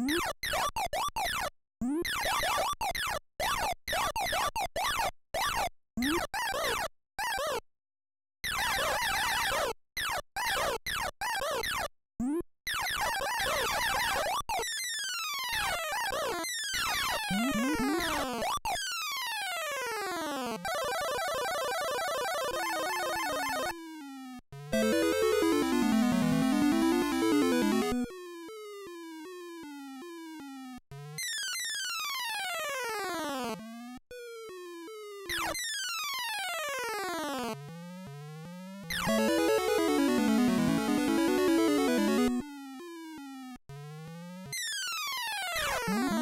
No! Mm-hmm.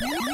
Yeah.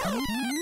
Oh,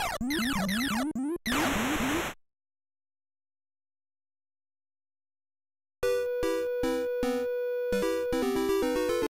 Mm-hmm.